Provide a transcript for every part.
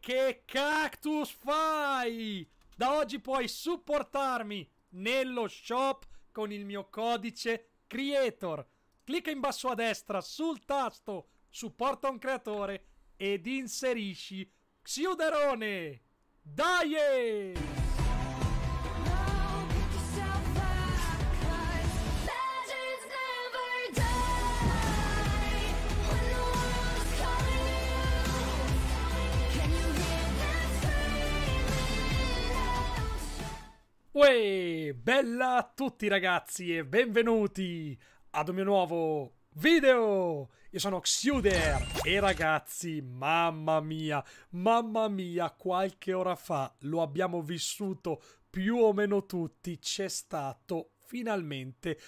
che cactus fai? Da oggi puoi supportarmi nello shop con il mio codice creator. Clicca in basso a destra sul tasto supporta un creatore ed inserisci Xiuderone. Dai! Uè, bella a tutti ragazzi e benvenuti ad un mio nuovo video! Io sono Xuder e ragazzi, mamma mia, mamma mia, qualche ora fa lo abbiamo vissuto più o meno tutti, c'è stato finalmente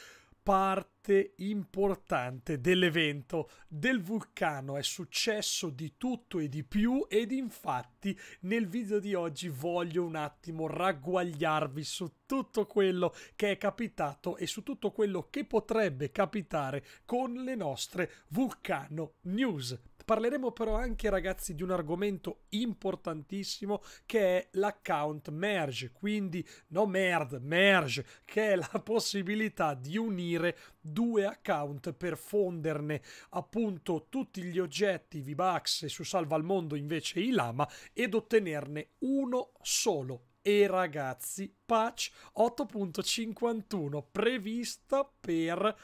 parte importante dell'evento del vulcano. È successo di tutto e di più ed infatti nel video di oggi voglio un attimo ragguagliarvi su tutto quello che è capitato e su tutto quello che potrebbe capitare con le nostre vulcano news Parleremo però anche ragazzi di un argomento importantissimo che è l'account merge, quindi no merd, merge, che è la possibilità di unire due account per fonderne appunto tutti gli oggetti V-Bucks e su Salva al Mondo invece i Lama ed ottenerne uno solo. E ragazzi, patch 8.51 prevista per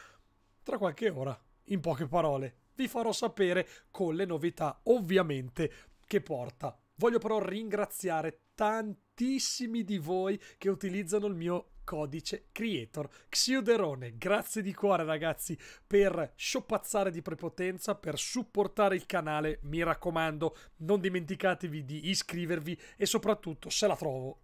tra qualche ora, in poche parole vi farò sapere con le novità ovviamente che porta. Voglio però ringraziare tantissimi di voi che utilizzano il mio codice creator Xiuderone. Grazie di cuore ragazzi per sciopazzare di prepotenza, per supportare il canale. Mi raccomando, non dimenticatevi di iscrivervi e soprattutto, se la trovo,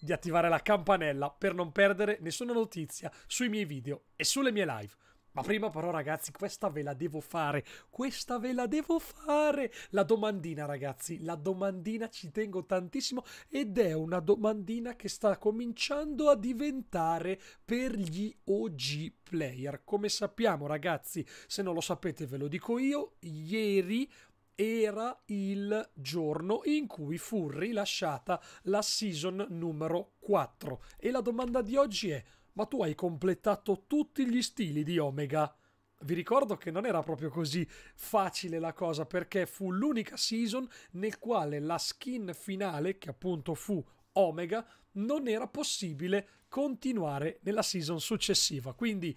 di attivare la campanella per non perdere nessuna notizia sui miei video e sulle mie live. Ma prima però ragazzi, questa ve la devo fare, questa ve la devo fare. La domandina ragazzi, la domandina ci tengo tantissimo ed è una domandina che sta cominciando a diventare per gli OG player. Come sappiamo ragazzi, se non lo sapete ve lo dico io, ieri era il giorno in cui fu rilasciata la season numero 4 e la domanda di oggi è ma tu hai completato tutti gli stili di Omega. Vi ricordo che non era proprio così facile la cosa perché fu l'unica season nel quale la skin finale, che appunto fu Omega, non era possibile continuare nella season successiva. Quindi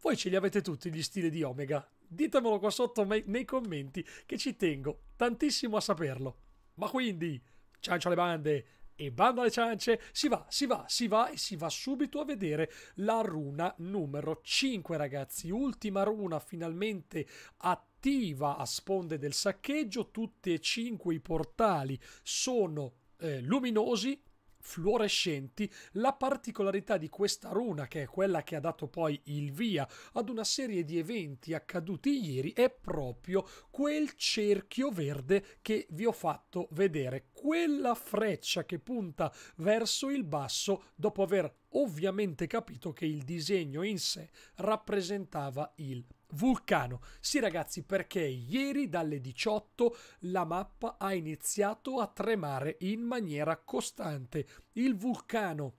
voi ce li avete tutti gli stili di Omega. Ditemelo qua sotto nei commenti che ci tengo tantissimo a saperlo. Ma quindi, ciao ciao le bande, e bando alle ciance, si va, si va, si va e si va subito a vedere la runa numero 5 ragazzi, ultima runa finalmente attiva a sponde del saccheggio, tutti e cinque i portali sono eh, luminosi, fluorescenti, la particolarità di questa runa, che è quella che ha dato poi il via ad una serie di eventi accaduti ieri, è proprio quel cerchio verde che vi ho fatto vedere, quella freccia che punta verso il basso dopo aver ovviamente capito che il disegno in sé rappresentava il vulcano. Sì ragazzi, perché ieri dalle 18 la mappa ha iniziato a tremare in maniera costante. Il vulcano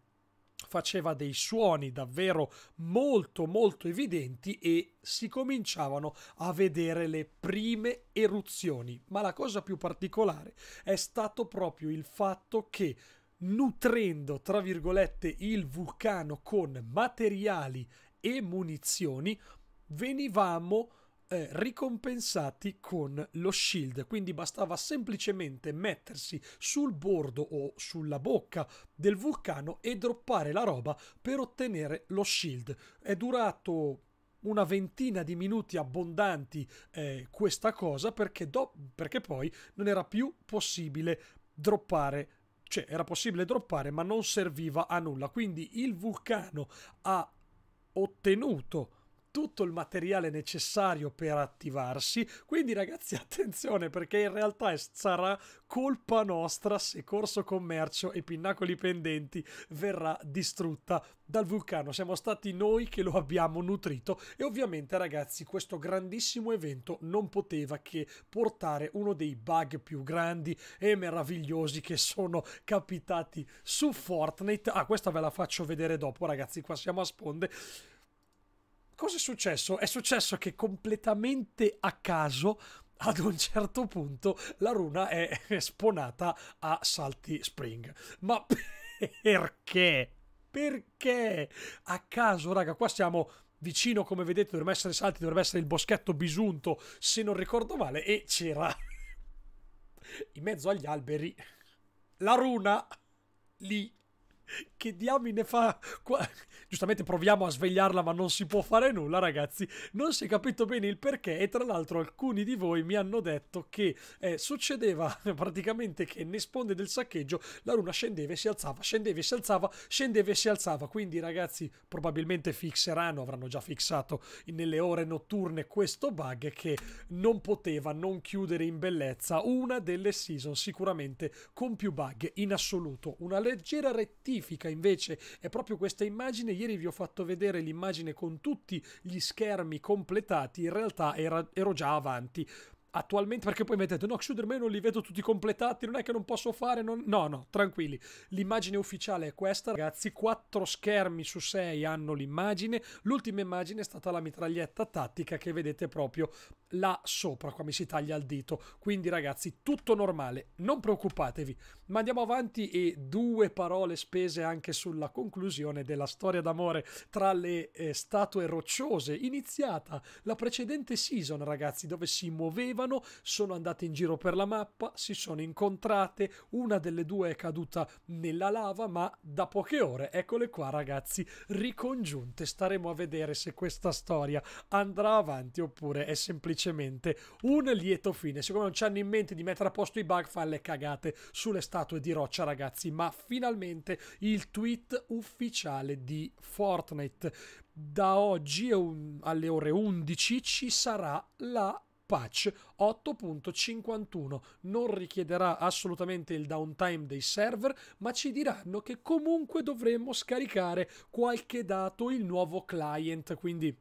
faceva dei suoni davvero molto molto evidenti e si cominciavano a vedere le prime eruzioni. Ma la cosa più particolare è stato proprio il fatto che nutrendo tra virgolette il vulcano con materiali e munizioni venivamo eh, ricompensati con lo shield, quindi bastava semplicemente mettersi sul bordo o sulla bocca del vulcano e droppare la roba per ottenere lo shield. È durato una ventina di minuti abbondanti eh, questa cosa perché, do- perché poi non era più possibile droppare cioè era possibile droppare ma non serviva a nulla. Quindi il vulcano ha ottenuto tutto il materiale necessario per attivarsi. Quindi, ragazzi, attenzione perché in realtà sarà colpa nostra se Corso Commercio e Pinnacoli Pendenti verrà distrutta dal vulcano. Siamo stati noi che lo abbiamo nutrito e ovviamente, ragazzi, questo grandissimo evento non poteva che portare uno dei bug più grandi e meravigliosi che sono capitati su Fortnite. Ah, questa ve la faccio vedere dopo, ragazzi. Qua siamo a sponde cosa è successo? È successo che completamente a caso ad un certo punto la runa è sponata a Salty Spring. Ma perché? Perché? A caso, raga, qua siamo vicino, come vedete, dovrebbe essere Salty, dovrebbe essere il boschetto bisunto, se non ricordo male, e c'era in mezzo agli alberi la runa lì che diamine fa? Qua... Giustamente proviamo a svegliarla, ma non si può fare nulla, ragazzi. Non si è capito bene il perché. E tra l'altro, alcuni di voi mi hanno detto che eh, succedeva praticamente che ne sponde del saccheggio la luna scendeva e si alzava, scendeva e si alzava, scendeva e si alzava. Quindi, ragazzi, probabilmente fixeranno, avranno già fissato nelle ore notturne questo bug che non poteva non chiudere in bellezza una delle season, sicuramente con più bug in assoluto. Una leggera rettifica verifica invece è proprio questa immagine. Ieri vi ho fatto vedere l'immagine con tutti gli schermi completati, in realtà era, ero già avanti. Attualmente perché poi mettete no Xuder ma io non li vedo tutti completati non è che non posso fare non... no no tranquilli. L'immagine ufficiale è questa. Ragazzi quattro schermi su sei hanno l'immagine. L'ultima immagine è stata la mitraglietta tattica che vedete proprio là sopra qua mi si taglia il dito. Quindi ragazzi tutto normale non preoccupatevi. Ma andiamo avanti e due parole spese anche sulla conclusione della storia d'amore. Tra le eh, statue rocciose, iniziata la precedente season, ragazzi, dove si muovevano, sono andate in giro per la mappa, si sono incontrate, una delle due è caduta nella lava, ma da poche ore, eccole qua, ragazzi, ricongiunte. Staremo a vedere se questa storia andrà avanti oppure è semplicemente un lieto fine. Siccome non ci hanno in mente di mettere a posto i bug, fa le cagate sulle statue statue di roccia, ragazzi, ma finalmente il tweet ufficiale di Fortnite. Da oggi alle ore 11 ci sarà la patch 8.51 non richiederà assolutamente il downtime dei server ma ci diranno che comunque dovremmo scaricare qualche dato il nuovo client quindi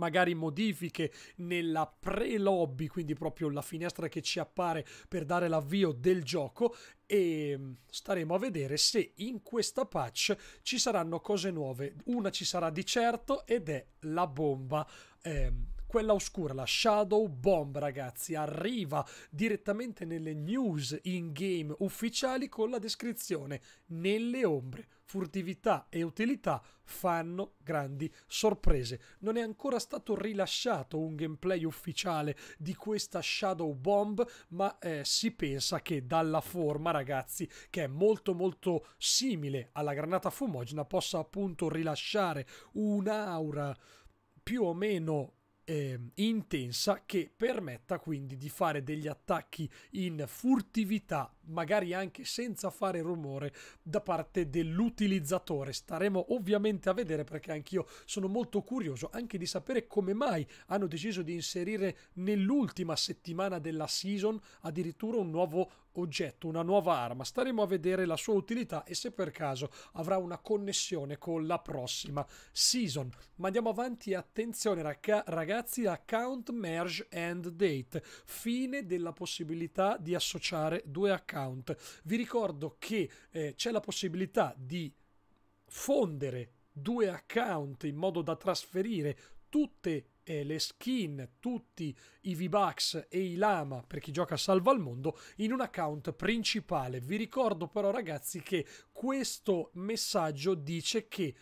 magari modifiche nella pre-lobby, quindi proprio la finestra che ci appare per dare l'avvio del gioco e mm, staremo a vedere se in questa patch ci saranno cose nuove. Una ci sarà di certo ed è la bomba eh, quella oscura, la Shadow Bomb, ragazzi, arriva direttamente nelle news in game ufficiali con la descrizione nelle ombre. Furtività e utilità fanno grandi sorprese. Non è ancora stato rilasciato un gameplay ufficiale di questa Shadow Bomb, ma eh, si pensa che dalla forma, ragazzi, che è molto molto simile alla granata fumogena, possa appunto rilasciare un'aura più o meno eh, intensa che permetta quindi di fare degli attacchi in furtività, magari anche senza fare rumore da parte dell'utilizzatore. Staremo ovviamente a vedere perché anch'io sono molto curioso anche di sapere come mai hanno deciso di inserire nell'ultima settimana della season addirittura un nuovo oggetto, una nuova arma. Staremo a vedere la sua utilità e se per caso avrà una connessione con la prossima season. Ma andiamo avanti, attenzione ragazzi, account merge and date, fine della possibilità di associare due account. Vi ricordo che eh, c'è la possibilità di fondere due account in modo da trasferire tutte eh, le skin, tutti i V-Bucks e i Lama per chi gioca Salva al Mondo in un account principale. Vi ricordo però ragazzi che questo messaggio dice che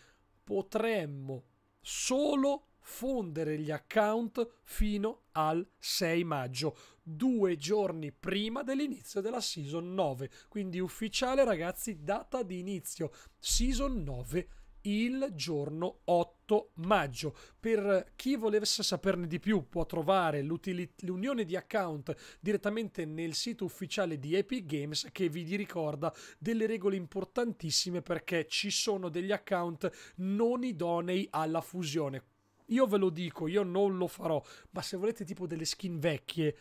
potremmo solo fondere gli account fino al 6 maggio, due giorni prima dell'inizio della season 9. Quindi ufficiale ragazzi, data di inizio season 9 il giorno 8 maggio. Per chi volesse saperne di più può trovare l'unione di account direttamente nel sito ufficiale di Epic Games che vi ricorda delle regole importantissime perché ci sono degli account non idonei alla fusione Io ve lo dico, io non lo farò, ma se volete tipo delle skin vecchie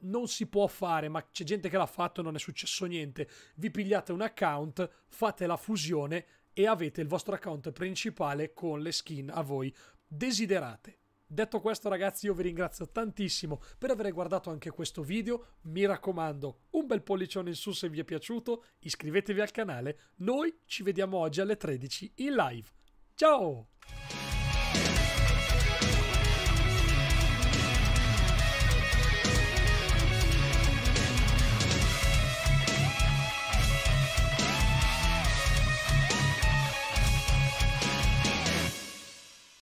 non si può fare, ma c'è gente che l'ha fatto e non è successo niente. Vi pigliate un account, fate la fusione e avete il vostro account principale con le skin a voi desiderate. Detto questo ragazzi io vi ringrazio tantissimo per aver guardato anche questo video, mi raccomando un bel pollicione in su se vi è piaciuto, iscrivetevi al canale, noi ci vediamo oggi alle 13 in live. Ciao!